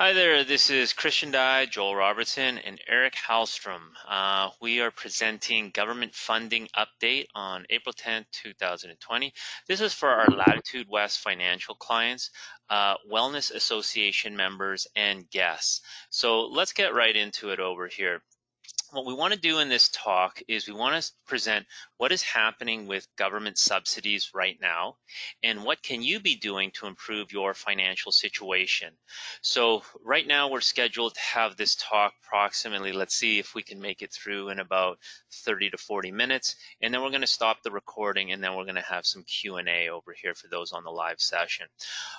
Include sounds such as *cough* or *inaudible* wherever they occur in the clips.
Hi there, this is Christian Dy, Joel Robertson, and Eric Hallstrom. Uh, we are presenting government funding update on April 10, 2020. This is for our Latitude West financial clients, uh, Wellness Association members, and guests. So let's get right into it over here what we want to do in this talk is we want to present what is happening with government subsidies right now and what can you be doing to improve your financial situation. So right now we're scheduled to have this talk approximately, let's see if we can make it through in about 30 to 40 minutes and then we're going to stop the recording and then we're going to have some Q&A over here for those on the live session.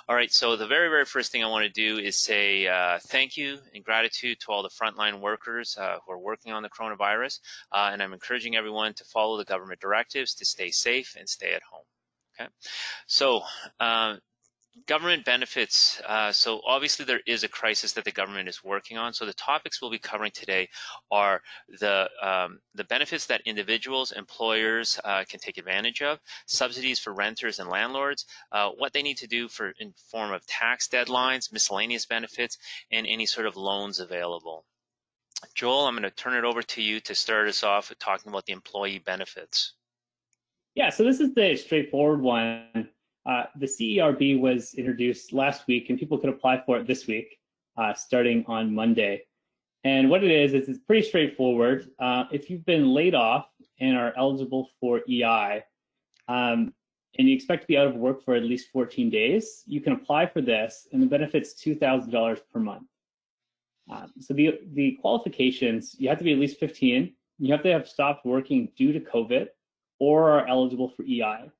All right, so the very, very first thing I want to do is say uh, thank you and gratitude to all the frontline workers uh, who are working on the coronavirus, uh, and I'm encouraging everyone to follow the government directives to stay safe and stay at home. Okay, so uh, government benefits. Uh, so obviously there is a crisis that the government is working on. So the topics we'll be covering today are the um, the benefits that individuals, employers uh, can take advantage of, subsidies for renters and landlords, uh, what they need to do for in form of tax deadlines, miscellaneous benefits, and any sort of loans available. Joel, I'm going to turn it over to you to start us off with talking about the employee benefits. Yeah, so this is the straightforward one. Uh, the CERB was introduced last week, and people could apply for it this week, uh, starting on Monday. And what it is, is it's pretty straightforward. Uh, if you've been laid off and are eligible for EI, um, and you expect to be out of work for at least 14 days, you can apply for this, and the benefit's $2,000 per month. Um, so the, the qualifications, you have to be at least 15, you have to have stopped working due to COVID or are eligible for EI.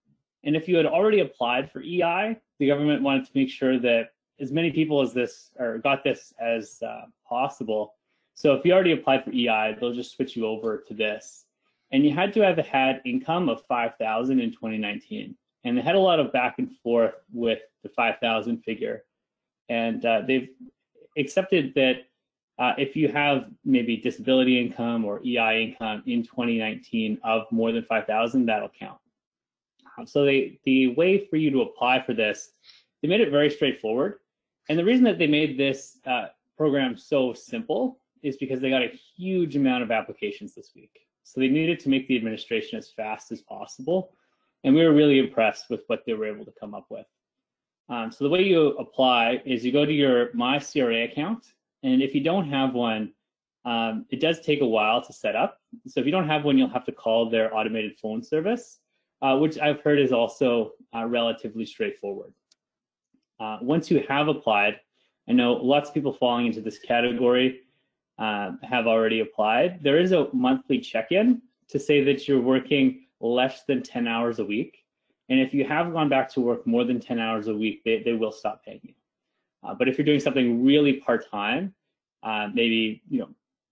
And if you had already applied for EI, the government wanted to make sure that as many people as this or got this as uh, possible. So if you already applied for EI, they'll just switch you over to this. And you had to have had income of 5,000 in 2019. And they had a lot of back and forth with the 5,000 figure. And uh, they've accepted that uh, if you have maybe disability income or EI income in 2019 of more than 5,000, that'll count. Um, so they, the way for you to apply for this, they made it very straightforward. And the reason that they made this uh, program so simple is because they got a huge amount of applications this week. So they needed to make the administration as fast as possible. And we were really impressed with what they were able to come up with. Um, so the way you apply is you go to your My CRA account and if you don't have one, um, it does take a while to set up. So if you don't have one, you'll have to call their automated phone service, uh, which I've heard is also uh, relatively straightforward. Uh, once you have applied, I know lots of people falling into this category uh, have already applied. There is a monthly check-in to say that you're working less than 10 hours a week. And if you have gone back to work more than 10 hours a week, they, they will stop paying you. Uh, but if you're doing something really part-time, uh, maybe you know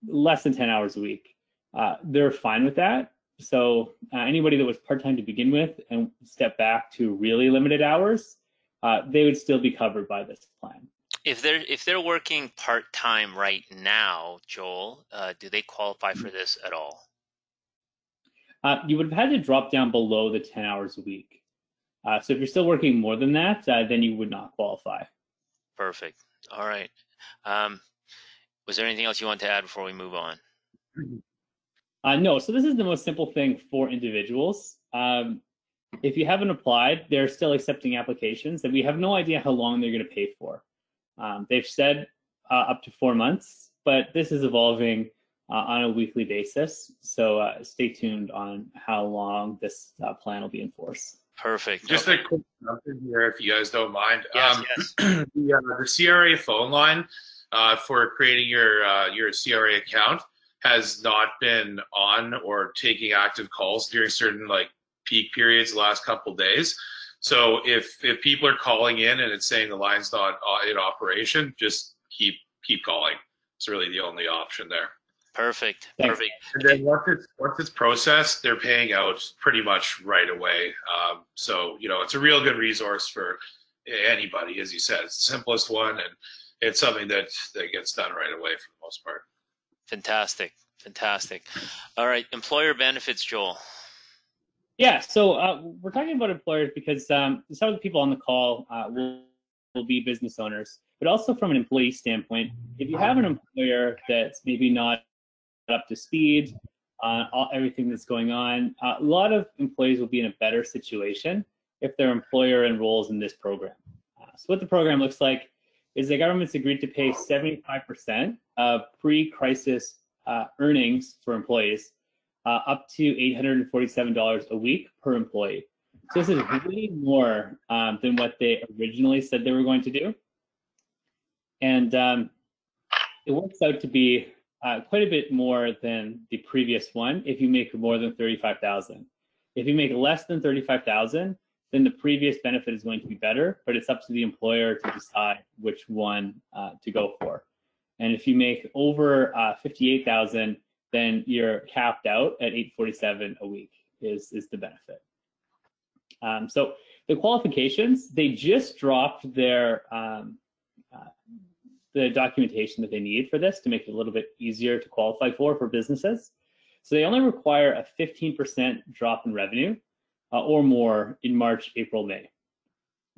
less than 10 hours a week, uh, they're fine with that. So uh, anybody that was part-time to begin with and step back to really limited hours, uh, they would still be covered by this plan. If they're if they're working part-time right now, Joel, uh, do they qualify for this at all? you would have had to drop down below the 10 hours a week. so if you're still working more than that, then you would not qualify. Perfect. All right. Um, was there anything else you want to add before we move on? *clears throat* Uh, no. So this is the most simple thing for individuals. Um, if you haven't applied, they're still accepting applications, and we have no idea how long they're going to pay for. Um, they've said uh, up to four months, but this is evolving uh, on a weekly basis. So uh, stay tuned on how long this uh, plan will be in force. Perfect. Just okay. a quick nothing here, if you guys don't mind. Yes, um, yes. *clears throat* the, uh, the CRA phone line uh, for creating your uh, your CRA account has not been on or taking active calls during certain like peak periods the last couple days. So if if people are calling in and it's saying the line's not uh, in operation, just keep keep calling. It's really the only option there. Perfect. Perfect. And then once it's once it's processed, they're paying out pretty much right away. Um, so you know, it's a real good resource for anybody, as you said. It's the simplest one, and it's something that that gets done right away for the most part. Fantastic. Fantastic. All right, employer benefits, Joel. Yeah, so uh, we're talking about employers because um, some of the people on the call uh, will will be business owners, but also from an employee standpoint. If you have an employer that's maybe not up to speed on all, everything that's going on, uh, a lot of employees will be in a better situation if their employer enrolls in this program. Uh, so what the program looks like is the government's agreed to pay 75% of pre-crisis uh, earnings for employees uh, up to $847 a week per employee. So this is way more um, than what they originally said they were going to do. And um, it works out to be uh, quite a bit more than the previous one if you make more than 35,000. If you make less than 35,000, then the previous benefit is going to be better, but it's up to the employer to decide which one uh, to go for. And if you make over uh, 58,000, then you're capped out at 847 a week is, is the benefit. Um, so the qualifications, they just dropped their um, the documentation that they need for this to make it a little bit easier to qualify for for businesses. So they only require a 15% drop in revenue uh, or more in March, April, May.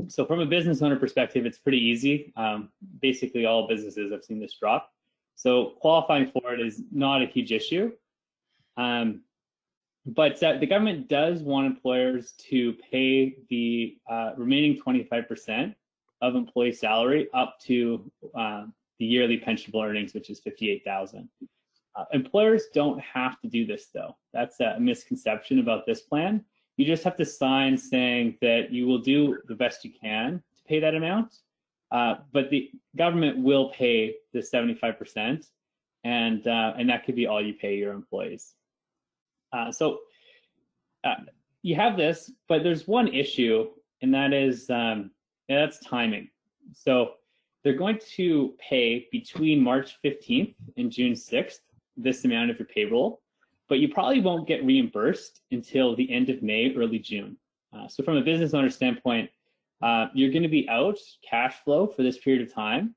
So from a business owner perspective, it's pretty easy. Um, basically, all businesses have seen this drop. So qualifying for it is not a huge issue. Um, but uh, the government does want employers to pay the uh, remaining 25% of employee salary up to uh, the yearly pensionable earnings, which is 58,000. Uh, employers don't have to do this though. That's a misconception about this plan. You just have to sign saying that you will do the best you can to pay that amount, uh, but the government will pay the 75%, and uh, and that could be all you pay your employees. Uh, so uh, you have this, but there's one issue, and that is um, and that's timing. So they're going to pay between March 15th and June 6th this amount of your payroll, but you probably won't get reimbursed until the end of May, early June. Uh, so from a business owner standpoint, uh, you're going to be out cash flow for this period of time.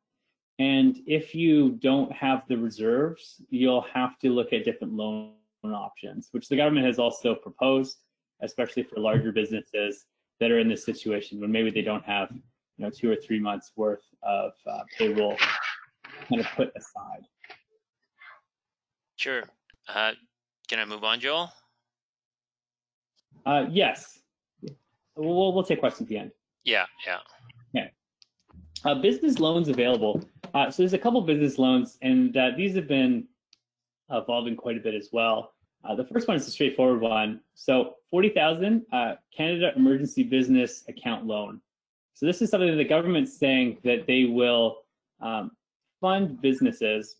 And if you don't have the reserves, you'll have to look at different loan options, which the government has also proposed, especially for larger businesses that are in this situation when maybe they don't have you know two or three months worth of uh, payroll kind of put aside. Sure. Uh, can I move on, Joel? Uh, yes. We'll, we'll take questions at the end. Yeah, yeah. Okay. Uh, business loans available. Uh, so there's a couple business loans, and uh, these have been evolving quite a bit as well. Uh, the first one is a straightforward one. So 40,000 uh, Canada Emergency Business Account Loan. So this is something that the government's saying that they will um, fund businesses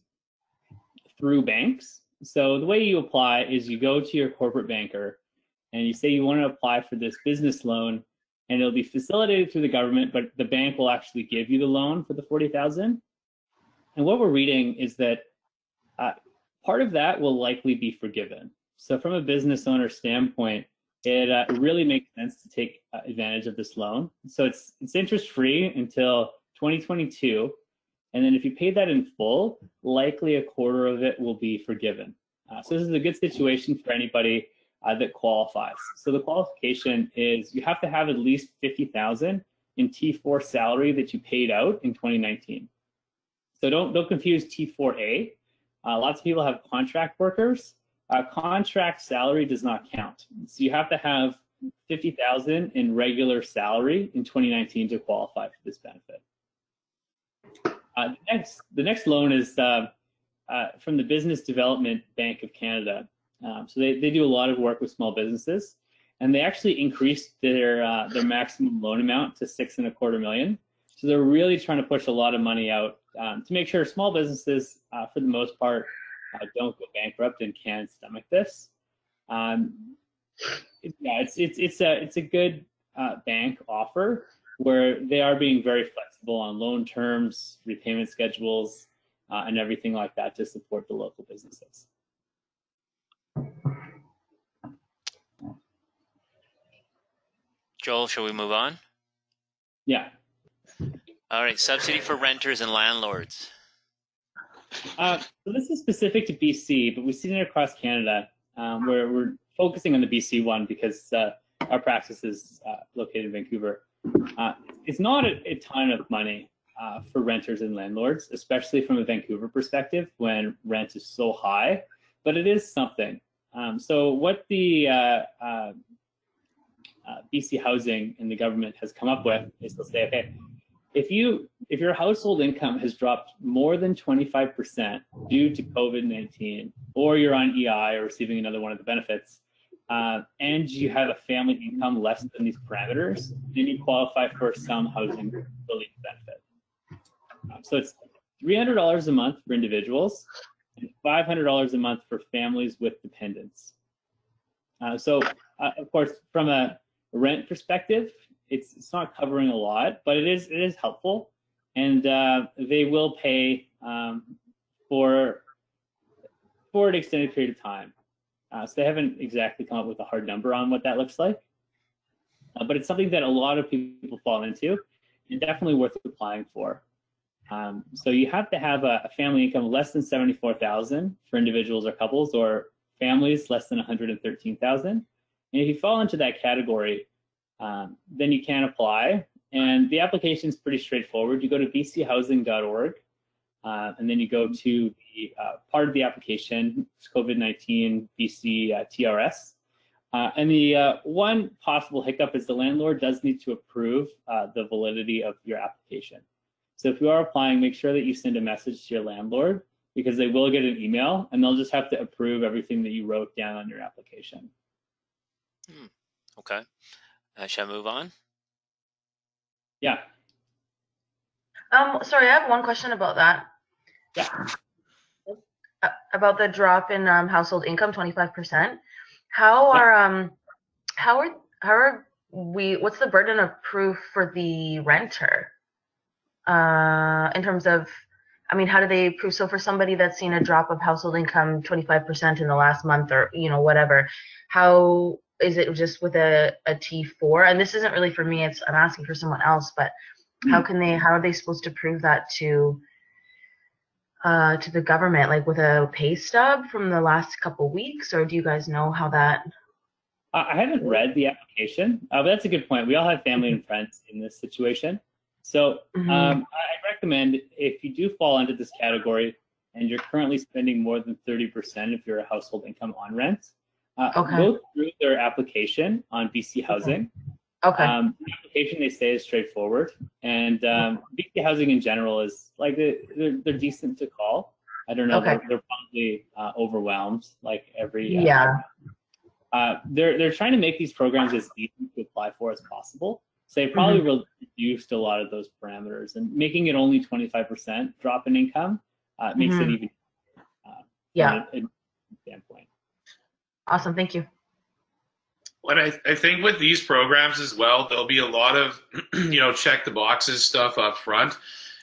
through banks. So the way you apply is you go to your corporate banker and you say you want to apply for this business loan and it'll be facilitated through the government, but the bank will actually give you the loan for the 40,000. And what we're reading is that uh, part of that will likely be forgiven. So from a business owner standpoint, it uh, really makes sense to take uh, advantage of this loan. So it's it's interest free until 2022, and then if you pay that in full, likely a quarter of it will be forgiven. Uh, so this is a good situation for anybody uh, that qualifies. So the qualification is you have to have at least 50,000 in T4 salary that you paid out in 2019. So don't don't confuse T4A. Uh, lots of people have contract workers uh, contract salary does not count. So you have to have 50,000 in regular salary in 2019 to qualify for this benefit. Uh, the next, the next loan is uh, uh, from the Business Development Bank of Canada. Um, so they, they do a lot of work with small businesses, and they actually increased their uh, their maximum loan amount to six and a quarter million. So they're really trying to push a lot of money out um, to make sure small businesses, uh, for the most part, uh, don't go bankrupt and can stomach this. Um, yeah, it's it's it's a it's a good uh, bank offer where they are being very flexible on loan terms, repayment schedules, uh, and everything like that to support the local businesses. Joel, shall we move on? Yeah. All right, subsidy for renters and landlords. Uh, so this is specific to BC, but we've seen it across Canada. Um, where we're focusing on the BC one because uh, our practice is uh, located in Vancouver. Uh, it's not a, a ton of money uh, for renters and landlords, especially from a Vancouver perspective when rent is so high, but it is something. Um, so what the uh, BC Housing and the government has come up with is to say, okay, if you if your household income has dropped more than 25% due to COVID-19, or you're on EI or receiving another one of the benefits, uh, and you have a family income less than these parameters, then you qualify for some housing relief benefit. Um, so it's $300 a month for individuals and $500 a month for families with dependents. Uh, so, uh, of course, from a rent perspective, it's it's not covering a lot, but it is it is helpful, and uh, they will pay um, for for an extended period of time. Uh, so they haven't exactly come up with a hard number on what that looks like, uh, but it's something that a lot of people fall into, and definitely worth applying for. Um, so you have to have a, a family income less than seventy-four thousand for individuals or couples, or families less than one hundred and thirteen thousand. And if you fall into that category, um, then you can apply. And the application is pretty straightforward. You go to bchousing.org, uh, and then you go to the uh, part of the application, it's COVID-19 BC uh, TRS. Uh, and the uh, one possible hiccup is the landlord does need to approve uh, the validity of your application. So if you are applying, make sure that you send a message to your landlord because they will get an email and they'll just have to approve everything that you wrote down on your application. Hmm. Okay. Uh, shall I move on? Yeah. Um, sorry, I have one question about that. Yeah. Uh, about the drop in um, household income, 25%. How are um, how are how are we? What's the burden of proof for the renter? Uh, in terms of, I mean, how do they prove? So for somebody that's seen a drop of household income 25% in the last month, or you know whatever, how is it just with a, a T4? And this isn't really for me, it's I'm asking for someone else, but how can they how are they supposed to prove that to uh, to the government, like with a pay stub from the last couple weeks, or do you guys know how that? I haven't read the application, uh, but that's a good point. We all have family and friends in this situation, so mm-hmm. um, I recommend if you do fall into this category and you're currently spending more than 30% of your household income on rent, uh, okay. Go through their application on BC Housing. Okay. Um, the application they say is straightforward, and um, BC Housing in general is like they're, they're decent to call. I don't know. Okay. They're, they're probably uh, overwhelmed, like every. Uh, yeah. Uh, they're they're trying to make these programs as easy to apply for as possible. So they probably mm-hmm. reduced a lot of those parameters, and making it only 25% drop in income uh, makes mm-hmm. it even. Uh, yeah. A, a standpoint. Awesome. Thank you. But I, I think with these programs as well, there'll be a lot of, *clears throat* you know, check the boxes stuff up front.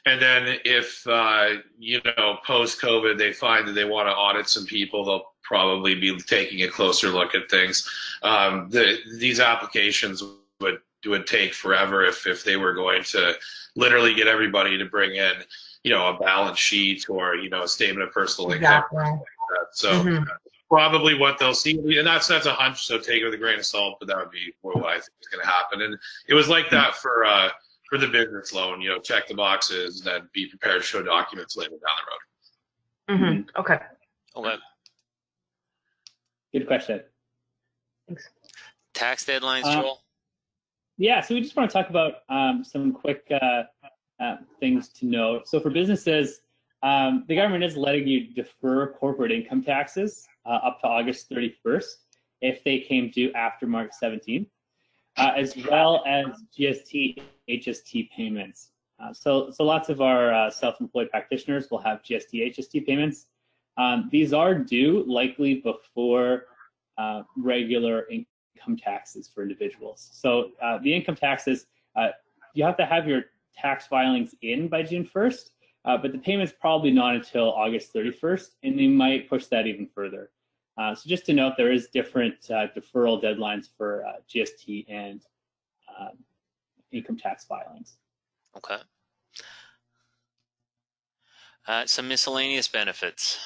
And then if, uh, you know, post COVID, they find that they want to audit some people, they'll probably be taking a closer look at things. Um, the, these applications would, would take forever if, if they were going to literally get everybody to bring in, you know, a balance sheet or, you know, a statement of personal exactly. income. Like so mm-hmm probably what they'll see. And that's that's a hunch, so take it with a grain of salt. But that would be what I think is going to happen. And it was like that for uh, for the business loan. You know, check the boxes, then be prepared to show documents later down the road. Mm-hmm. Okay. Okay. Good question. Thanks. Tax deadlines, uh, Joel. Yeah, so we just want to talk about um, some quick uh, uh, things to note. So for businesses, um, the government is letting you defer corporate income taxes uh, up to August 31st if they came due after March 17th, uh, as well as GST, HST payments. Uh, so, so lots of our uh, self-employed practitioners will have GST, HST payments. Um, these are due likely before uh, regular income taxes for individuals. So uh, the income taxes, you have to have your tax filings in by June 1st, but the payment's probably not until August 31st, and they might push that even further. Uh, so just to note, there is different uh, deferral deadlines for uh, GST and um, income tax filings. Okay. Uh, some miscellaneous benefits.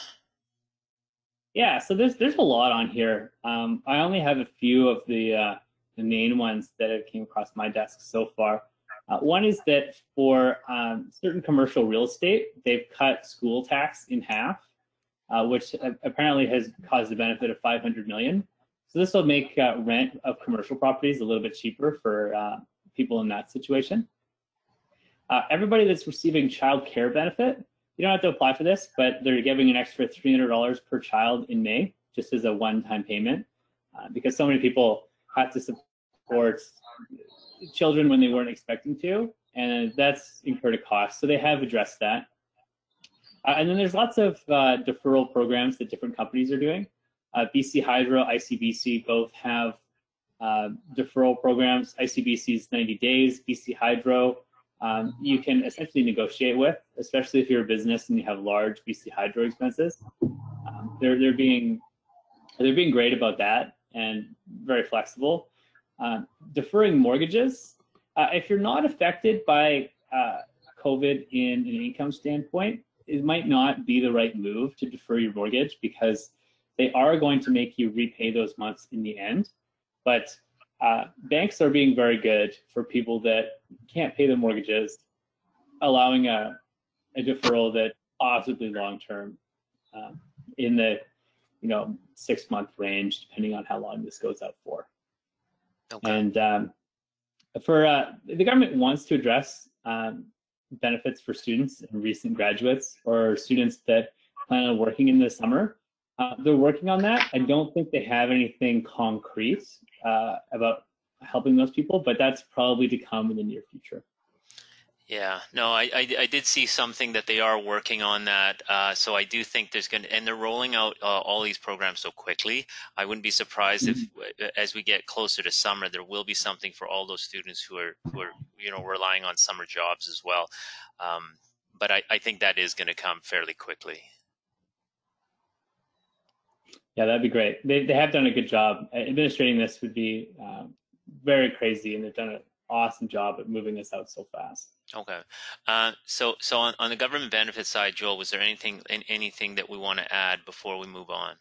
Yeah, so there's there's a lot on here. Um, I only have a few of the uh, the main ones that have came across my desk so far. Uh, one is that for um, certain commercial real estate, they've cut school tax in half, uh, which apparently has caused a benefit of 500 million. So this will make uh, rent of commercial properties a little bit cheaper for uh, people in that situation. Uh, everybody that's receiving child care benefit, you don't have to apply for this, but they're giving an extra $300 per child in May, just as a one-time payment, uh, because so many people have to support children when they weren't expecting to, and that's incurred a cost. So they have addressed that. Uh, and then there's lots of uh, deferral programs that different companies are doing. Uh, BC Hydro, ICBC both have uh, deferral programs. ICBC is 90 days. BC Hydro, um, you can essentially negotiate with, especially if you're a business and you have large BC Hydro expenses. Um, they're they're being they're being great about that and very flexible. Um, deferring mortgages, uh, if you're not affected by uh, COVID in an income standpoint, it might not be the right move to defer your mortgage because they are going to make you repay those months in the end. But uh, banks are being very good for people that can't pay their mortgages, allowing a, a deferral that possibly long term um, in the you know six month range, depending on how long this goes out for. Okay. And um, for uh, the government wants to address um, benefits for students and recent graduates or students that plan on working in the summer. Uh, they're working on that. I don't think they have anything concrete uh, about helping those people, but that's probably to come in the near future. Yeah, no, I, I, I, did see something that they are working on that. Uh, so I do think there's going to, and they're rolling out uh, all these programs so quickly. I wouldn't be surprised mm-hmm. if, as we get closer to summer, there will be something for all those students who are, who are, you know, relying on summer jobs as well. Um, but I, I think that is going to come fairly quickly. Yeah, that'd be great. They, they have done a good job. Administrating this would be um, very crazy, and they've done an awesome job at moving this out so fast. Okay, uh, so so on, on the government benefit side, Joel, was there anything anything that we want to add before we move on?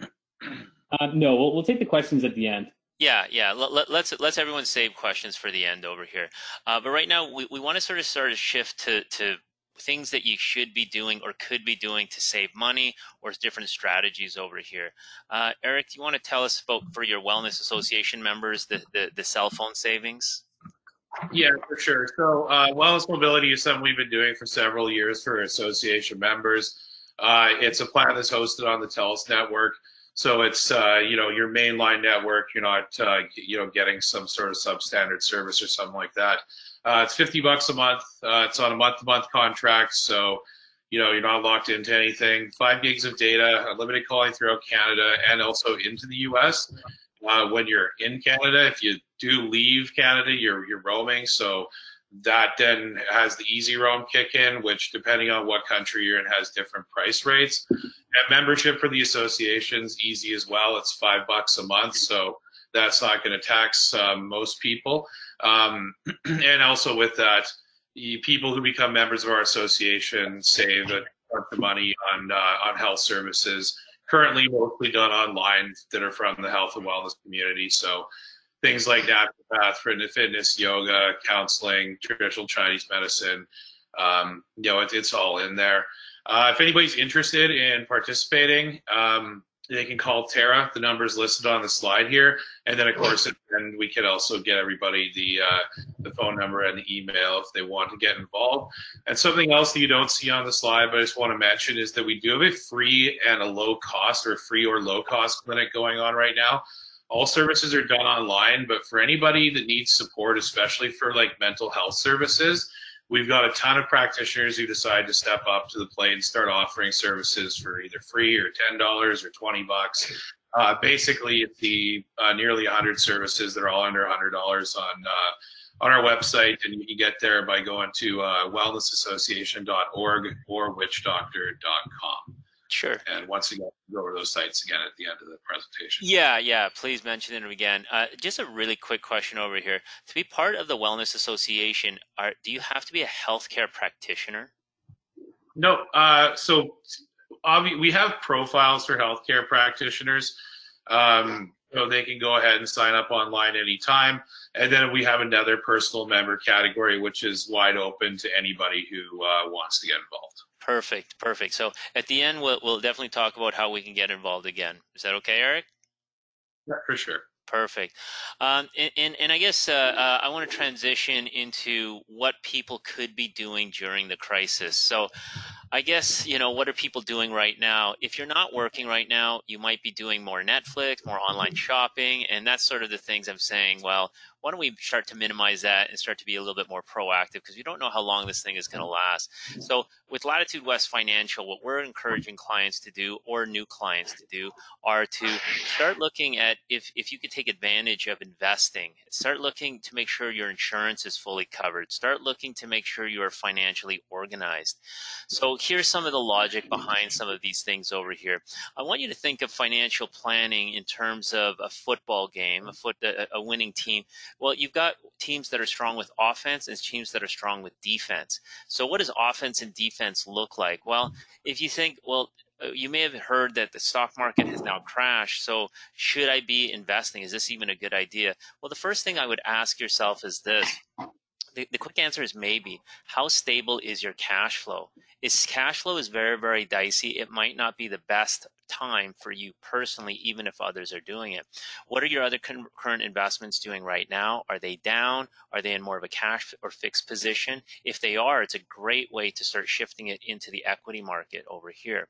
Uh, no, we'll we'll take the questions at the end. Yeah, yeah. Let, let, let's let's everyone save questions for the end over here. Uh, but right now, we, we want to sort of start a shift to to things that you should be doing or could be doing to save money or different strategies over here. Uh, Eric, do you want to tell us about for your Wellness Association members the, the, the cell phone savings? Yeah, for sure. So, uh, wellness mobility is something we've been doing for several years for association members. Uh, it's a plan that's hosted on the TELUS network. So it's uh, you know your mainline network. You're not uh, you know getting some sort of substandard service or something like that. Uh, it's 50 bucks a month. Uh, it's on a month-to-month contract, so you know you're not locked into anything. Five gigs of data, unlimited calling throughout Canada and also into the U.S. Uh, when you're in Canada, if you do leave Canada, you're you're roaming. So that then has the easy roam kick in, which depending on what country you're in has different price rates. And membership for the association's easy as well. It's five bucks a month, so that's not going to tax um, most people. Um, *clears throat* and also with that, the people who become members of our association save a bunch of money on uh, on health services. Currently, mostly done online that are from the health and wellness community. So things like naturopath, fitness, yoga, counseling, traditional Chinese medicine. Um, you know, it, it's all in there. Uh, if anybody's interested in participating, um, they can call Tara. The number is listed on the slide here, and then of course, and we can also get everybody the uh, the phone number and the email if they want to get involved. And something else that you don't see on the slide, but I just want to mention is that we do have a free and a low cost, or free or low cost clinic going on right now. All services are done online, but for anybody that needs support, especially for like mental health services, we've got a ton of practitioners who decide to step up to the plate and start offering services for either free or ten dollars or twenty bucks. Uh, basically, the uh, nearly 100 services that are all under $100 on uh, on our website, and you can get there by going to uh, wellnessassociation.org or witchdoctor.com. Sure. And once again, go over those sites again at the end of the presentation. Yeah, yeah. Please mention them again. Uh, just a really quick question over here. To be part of the Wellness Association, are, do you have to be a healthcare practitioner? No. Uh, so obvi- we have profiles for healthcare practitioners. Um, So they can go ahead and sign up online anytime. And then we have another personal member category, which is wide open to anybody who uh, wants to get involved. Perfect, perfect. So at the end, we'll, we'll definitely talk about how we can get involved again. Is that okay, Eric? Yeah, for sure. Perfect. Um, and, and, and, I guess uh, uh, I want to transition into what people could be doing during the crisis. So I guess, you know, what are people doing right now? If you're not working right now, you might be doing more Netflix, more online shopping, and that's sort of the things I'm saying. Well, why don't we start to minimize that and start to be a little bit more proactive because we don't know how long this thing is going to mm-hmm. last. So with Latitude West Financial, what we're encouraging clients to do or new clients to do are to start looking at if, if you could take advantage of investing, start looking to make sure your insurance is fully covered, start looking to make sure you are financially organized. So here's some of the logic behind some of these things over here. I want you to think of financial planning in terms of a football game, a foot, a, a winning team well, you've got teams that are strong with offense and teams that are strong with defense. So, what does offense and defense look like? Well, if you think, well, uh, you may have heard that the stock market has now crashed. So, should I be investing? Is this even a good idea? Well, the first thing I would ask yourself is this. The, the quick answer is maybe. How stable is your cash flow? Is cash flow is very, very dicey. It might not be the best time for you personally, even if others are doing it. What are your other current investments doing right now? Are they down? Are they in more of a cash or fixed position? If they are, it's a great way to start shifting it into the equity market over here.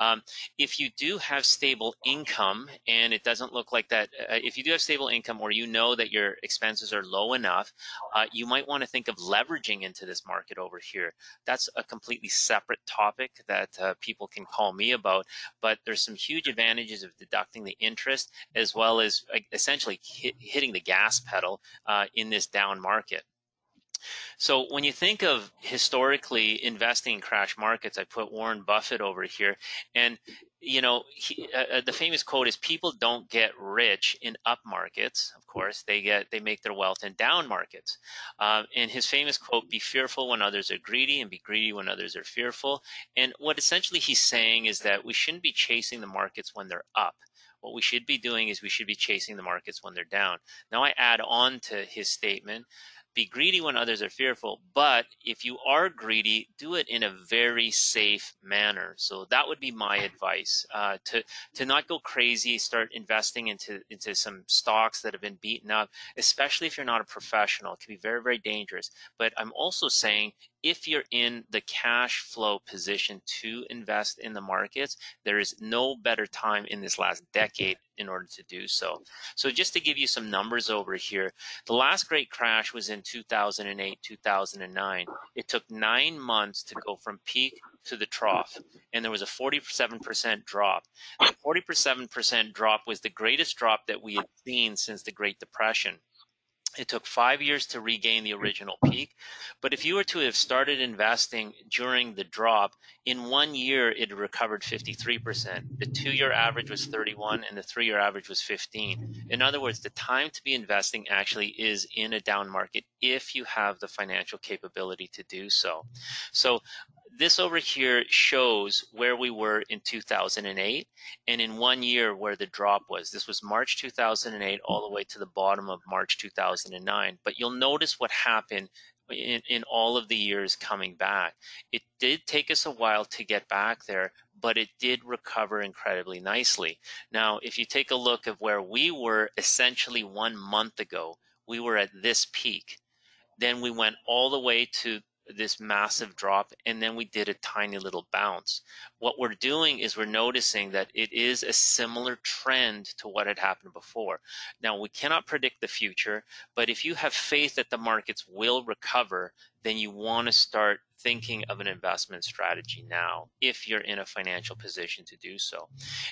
Um, if you do have stable income and it doesn't look like that, uh, if you do have stable income or you know that your expenses are low enough, uh, you might want to think of leveraging into this market over here. That's a completely separate topic that uh, people can call me about, but there's there's some huge advantages of deducting the interest as well as essentially hitting the gas pedal uh, in this down market. So when you think of historically investing in crash markets, I put Warren Buffett over here, and you know he, uh, uh, the famous quote is people don't get rich in up markets. Of course they get they make their wealth in down markets. Um, and his famous quote be fearful when others are greedy and be greedy when others are fearful. And what essentially he's saying is that we shouldn't be chasing the markets when they're up. What we should be doing is we should be chasing the markets when they're down. Now i add on to his statement be greedy when others are fearful, but if you are greedy, do it in a very safe manner. So that would be my advice uh, to to not go crazy. Start investing into into some stocks that have been beaten up, especially if you're not a professional. It can be very very dangerous. But I'm also saying if you're in the cash flow position to invest in the markets, there is no better time in this last decade in order to do so. So just to give you some numbers over here, the last great crash was in 2008, 2009. It took nine months to go from peak to the trough, and there was a 47% drop. The 47% drop was the greatest drop that we had seen since the Great Depression. It took five years to regain the original peak. But if you were to have started investing during the drop, in one year it recovered 53%. The two year average was 31 and the three year average was 15. In other words, the time to be investing actually is in a down market if you have the financial capability to do so. So this over here shows where we were in 2008 and in one year where the drop was. This was March 2008 all the way to the bottom of March 2009. But you'll notice what happened in, in all of the years coming back. It did take us a while to get back there, but it did recover incredibly nicely. Now, if you take a look of where we were essentially one month ago, we were at this peak. Then we went all the way to this massive drop and then we did a tiny little bounce. What we're doing is we're noticing that it is a similar trend to what had happened before. Now, we cannot predict the future, but if you have faith that the markets will recover, then you want to start thinking of an investment strategy now if you're in a financial position to do so.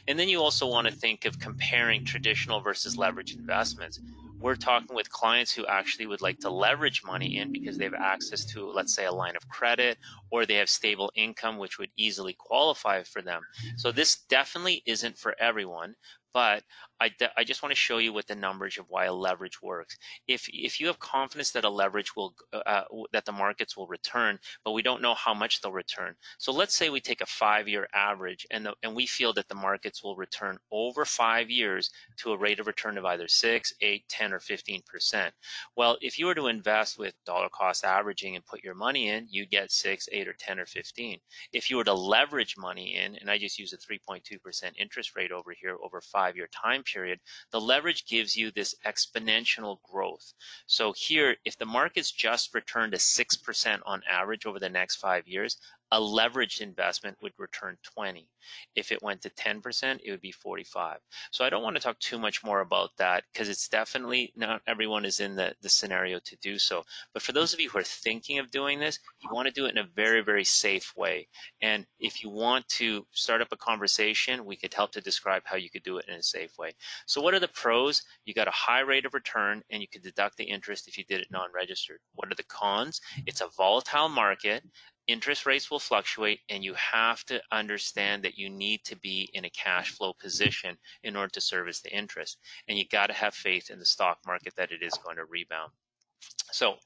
And then you also want to mm-hmm. think of comparing traditional versus leverage investments we're talking with clients who actually would like to leverage money in because they have access to, let's say, a line of credit or they have stable income, which would easily qualify for them. So this definitely isn't for everyone. But I, I just want to show you what the numbers of why a leverage works. If if you have confidence that a leverage will uh, uh that the markets will return, but we don't know how much they'll return. So let's say we take a five-year average, and the, and we feel that the markets will return over five years to a rate of return of either six, eight, 10, or 15 percent. Well, if you were to invest with dollar cost averaging and put your money in, you'd get six, eight, or 10, or 15. If you were to leverage money in, and I just use a 3.2 percent interest rate over here over five-year time period, the leverage gives you this exponential growth. So here, if the markets just return to 6% on average over the next five years, a leveraged investment would return 20. If it went to 10%, it would be 45. So I don't want to talk too much more about that because it's definitely not everyone is in the, the scenario to do so. But for those of you who are thinking of doing this, you want to do it in a very, very safe way. And if you want to start up a conversation, we could help to describe how you could do it in a safe way. So what are the pros? You got a high rate of return and you could deduct the interest if you did it non-registered. What are the cons? It's a volatile market interest rates will fluctuate and you have to understand that you need to be in a cash flow position in order to service the interest and you got to have faith in the stock market that it is going to rebound so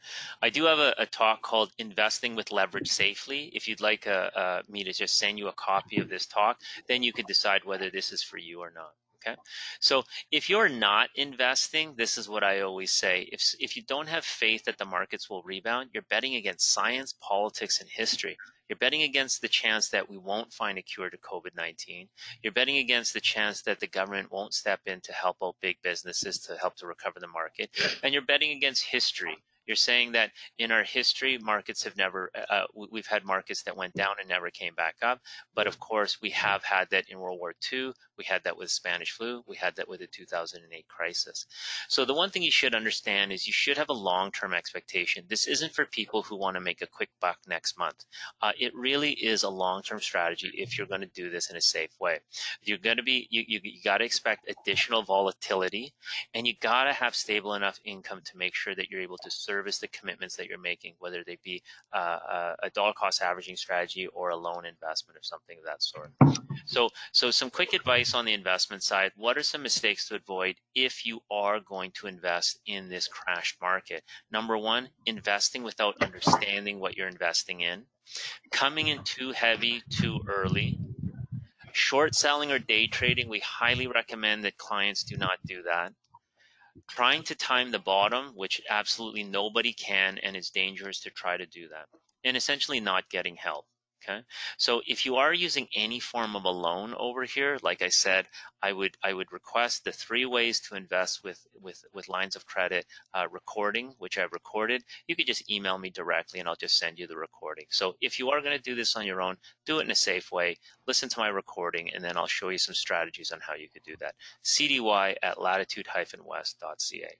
I do have a, a, talk called Investing with Leverage Safely. If you'd like uh, uh, me to just send you a copy of this talk, then you can decide whether this is for you or not. Okay. So if you're not investing, this is what I always say. If, if you don't have faith that the markets will rebound, you're betting against science, politics, and history. You're betting against the chance that we won't find a cure to COVID 19. You're betting against the chance that the government won't step in to help out big businesses to help to recover the market. And you're betting against history. You're saying that in our history, markets have never, uh, uh we've had markets that went down and never came back up. But of course, we have had that in World War II. We had that with Spanish flu. We had that with the 2008 crisis. So the one thing you should understand is you should have a long-term expectation. This isn't for people who want to make a quick buck next month. Uh, it really is a long-term strategy if you're going to do this in a safe way. You're going to be, you, you, you got to expect additional volatility and you got to have stable enough income to make sure that you're able to serve service the commitments that you're making, whether they be uh, a dollar cost averaging strategy or a loan investment or something of that sort. So, so some quick advice on the investment side. What are some mistakes to avoid if you are going to invest in this crash market? Number one, investing without understanding what you're investing in, coming in too heavy too early, short selling or day trading, we highly recommend that clients do not do that trying to time the bottom, which absolutely nobody can, and it's dangerous to try to do that, and essentially not getting help. Okay. So if you are using any form of a loan over here, like I said, I would I would request the three ways to invest with with with lines of credit uh, recording, which I've recorded. You could just email me directly, and I'll just send you the recording. So if you are going to do this on your own, do it in a safe way. Listen to my recording, and then I'll show you some strategies on how you could do that. CDY at latitude-west.ca.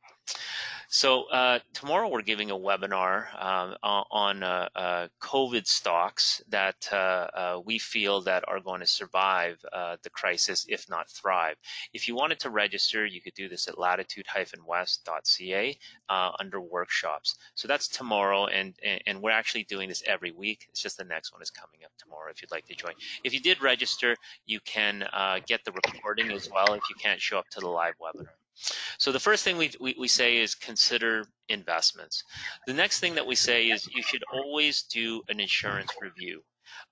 So uh, tomorrow we're giving a webinar um, on uh, uh, COVID stocks that uh, uh, we feel that are going to survive the crisis, if not thrive. If you wanted to register, you could do this at latitude-west.ca under workshops. So that's tomorrow, and, and, and we're actually doing this every week. It's just the next one is coming up tomorrow if you'd like to join. If you did register, you can get the recording as well if you can't show up to the live webinar. So the first thing we, we, we, say is consider investments. The next thing that we say is you should always do an insurance review.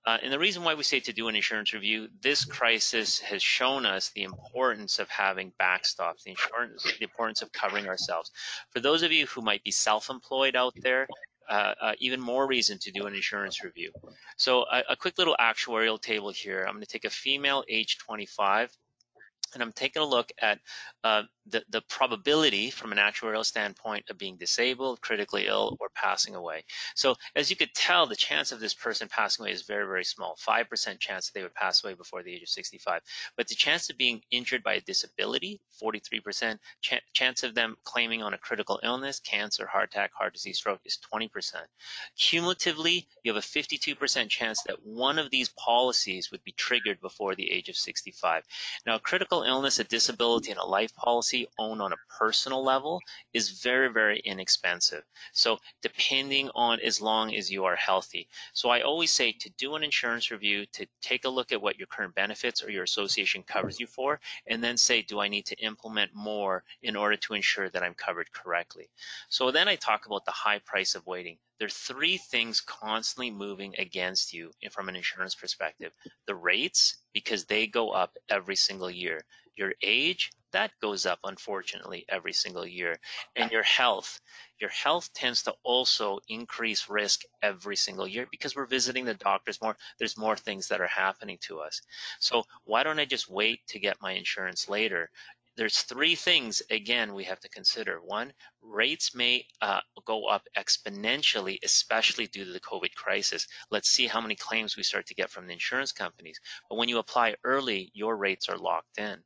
Uh, and the reason why we say to do an insurance review, this crisis has shown us the importance of having backstops, the, insurance, the importance of covering ourselves. For those of you who might be self-employed out there, uh, uh, even more reason to do an insurance review. So a, a quick little actuarial table here. I'm going to take a female age 25 and I'm taking a look at uh, the, the probability from an actuarial standpoint of being disabled, critically ill, or passing away. So as you could tell, the chance of this person passing away is very, very small, 5% chance that they would pass away before the age of 65. But the chance of being injured by a disability, 43%, ch chance of them claiming on a critical illness, cancer, heart attack, heart disease, stroke is 20%. Cumulatively, you have a 52% chance that one of these policies would be triggered before the age of 65. Now, a critical illness, a disability, and a life policy policy owned on a personal level is very, very inexpensive. So depending on as long as you are healthy. So I always say to do an insurance review, to take a look at what your current benefits or your association covers you for, and then say, do I need to implement more in order to ensure that I'm covered correctly? So then I talk about the high price of waiting. There are three things constantly moving against you from an insurance perspective. The rates, because they go up every single year. Your age, that goes up unfortunately every single year. And your health, your health tends to also increase risk every single year because we're visiting the doctors more. There's more things that are happening to us. So why don't I just wait to get my insurance later? there's three things again we have to consider. One, rates may uh, go up exponentially, especially due to the COVID crisis. Let's see how many claims we start to get from the insurance companies. But when you apply early, your rates are locked in.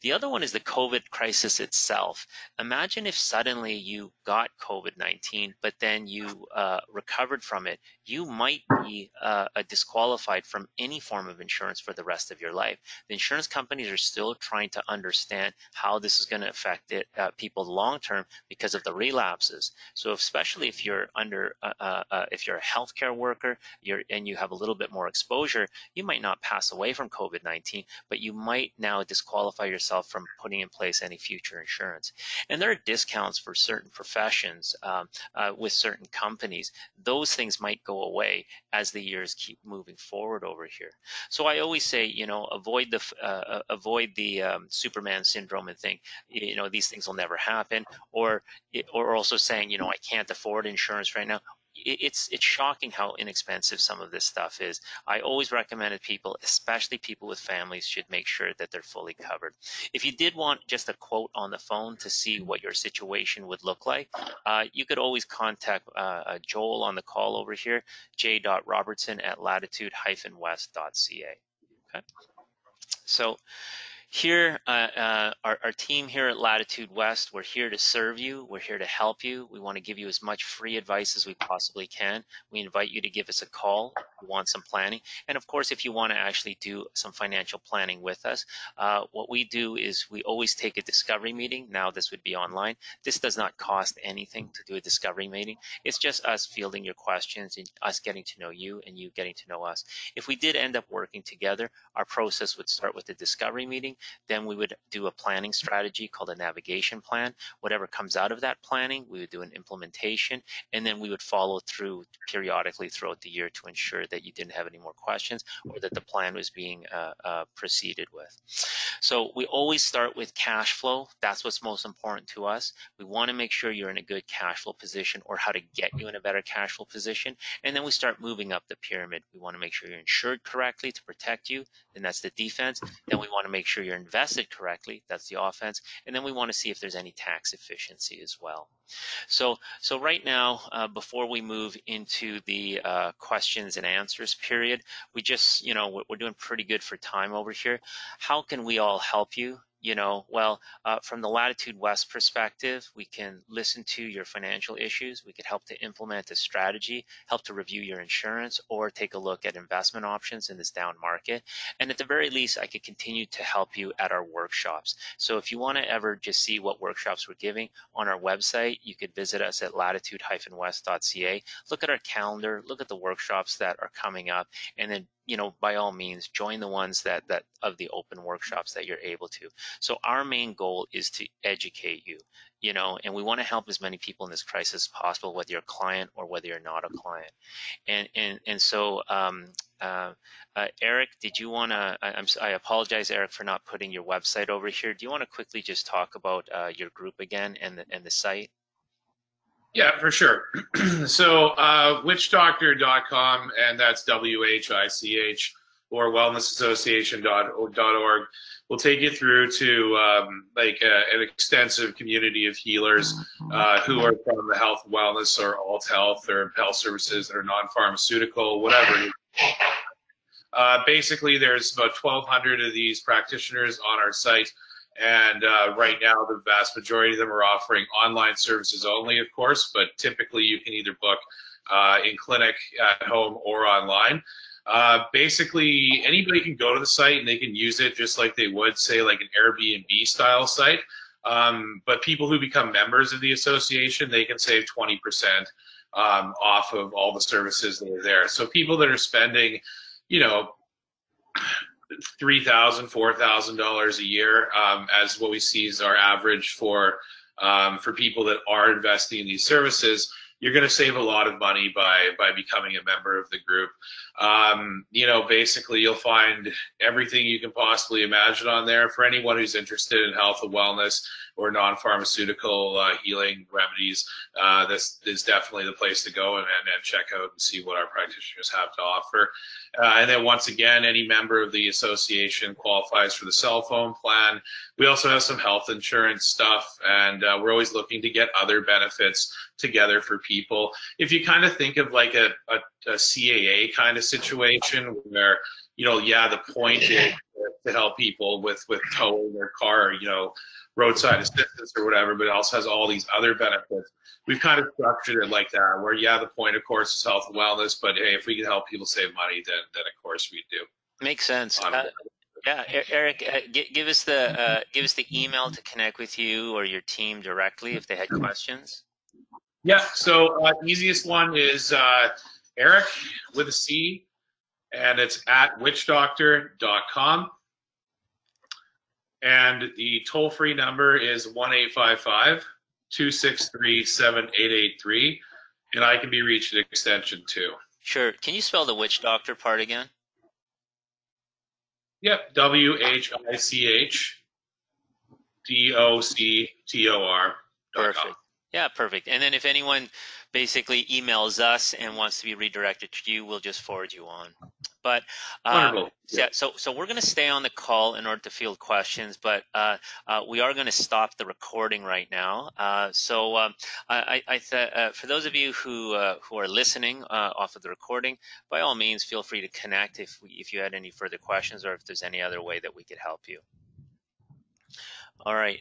The other one is the COVID crisis itself. Imagine if suddenly you got COVID 19, but then you uh, recovered from it. You might be uh, disqualified from any form of insurance for the rest of your life. The insurance companies are still trying to understand how this is going to affect it, uh, people long term because of the relapses. So, especially if you're under, uh, uh, uh, if you're a healthcare worker, you're and you have a little bit more exposure, you might not pass away from COVID 19, but you might now disqualify disqualify yourself from putting in place any future insurance. And there are discounts for certain professions um, uh, with certain companies. Those things might go away as the years keep moving forward over here. So I always say, you know, avoid the uh, uh avoid the um, Superman syndrome and think, you know, these things will never happen, or or also saying, you know, I can't afford insurance right now it's it's shocking how inexpensive some of this stuff is. I always recommend that people, especially people with families, should make sure that they're fully covered. If you did want just a quote on the phone to see what your situation would look like, uh, you could always contact uh, uh Joel on the call over here, j.robertson at latitude-west.ca. Okay. So here, uh, uh, our, our, team here at Latitude West, we're here to serve you. We're here to help you. We want to give you as much free advice as we possibly can. We invite you to give us a call you want some planning. And of course, if you want to actually do some financial planning with us, uh, what we do is we always take a discovery meeting. Now, this would be online. This does not cost anything to do a discovery meeting. It's just us fielding your questions and us getting to know you and you getting to know us. If we did end up working together, our process would start with the discovery meeting then we would do a planning strategy called a navigation plan. Whatever comes out of that planning, we would do an implementation, and then we would follow through periodically throughout the year to ensure that you didn't have any more questions or that the plan was being uh, uh, proceeded with. So we always start with cash flow. That's what's most important to us. We want to make sure you're in a good cash flow position or how to get you in a better cash flow position. And then we start moving up the pyramid. We want to make sure you're insured correctly to protect you. And that's the defense. Then we want to make sure you're invested correctly. That's the offense. And then we want to see if there's any tax efficiency as well. So, so right now, uh, before we move into the uh, questions and answers period, we just, you know, we're, we're doing pretty good for time over here. How can we all help you? You know, well, uh, from the Latitude West perspective, we can listen to your financial issues. We could help to implement a strategy, help to review your insurance, or take a look at investment options in this down market. And at the very least, I could continue to help you at our workshops. So if you want to ever just see what workshops we're giving on our website, you could visit us at latitude-west.ca. Look at our calendar, look at the workshops that are coming up, and then you know, by all means, join the ones that that of the open workshops that you're able to. So our main goal is to educate you, you know, and we want to help as many people in this crisis as possible, whether you're a client or whether you're not a client. And and and so, um, uh, uh, Eric, did you want to? I'm, I apologize, Eric, for not putting your website over here. Do you want to quickly just talk about uh, your group again and the and the site? Yeah, for sure. *clears throat* so, uh, whichdoctor.com, and that's W H I C H, or wellnessassociation.org, will take you through to um, like a, uh, an extensive community of healers uh, who are from the health, wellness, or alt health, or health services that are non pharmaceutical, whatever. Uh, basically, there's about 1,200 of these practitioners on our site. And uh, right now, the vast majority of them are offering online services only, of course, but typically you can either book uh, in clinic, at home, or online. Uh, basically, anybody can go to the site and they can use it just like they would, say, like an Airbnb style site. Um, but people who become members of the association, they can save 20% um, off of all the services that are there. So people that are spending, you know, three thousand, four thousand dollars a year, um, as what we see is our average for um, for people that are investing in these services you're going to save a lot of money by by becoming a member of the group. Um, you know, basically, you'll find everything you can possibly imagine on there for anyone who's interested in health and wellness or non-pharmaceutical uh, healing remedies. Uh, this is definitely the place to go and, and, and, check out and see what our practitioners have to offer. Uh, and then once again, any member of the association qualifies for the cell phone plan. We also have some health insurance stuff, and uh, we're always looking to get other benefits together for people. If you kind of think of like a, a, a CAA kind of situation where, you know, yeah, the point is to help people with, with towing their car, you know, roadside assistance or whatever, but it also has all these other benefits. We've kind of structured it like that, where yeah, the point, of course, is health and wellness, but hey, if we can help people save money, then then of course we do. Makes sense. Uh, yeah, Eric, uh, give us the uh, give us the email to connect with you or your team directly if they had questions. Yeah, so uh, easiest one is uh, Eric with a C, and it's at whichdoctor.com. And the toll free number is 1 855 263 7883. And I can be reached at extension 2. Sure. Can you spell the witch doctor part again? Yep. W H I C H D O C T O R. Perfect. Yeah, perfect. And then if anyone basically emails us and wants to be redirected to you, we'll just forward you on. But uh, yeah, so so we're going to stay on the call in order to field questions, but uh, uh, we are going to stop the recording right now. Uh, so um, I, I th- uh, for those of you who uh, who are listening off of the recording, by all means, feel free to connect if we, if you had any further questions or if there's any other way that we could help you. All right.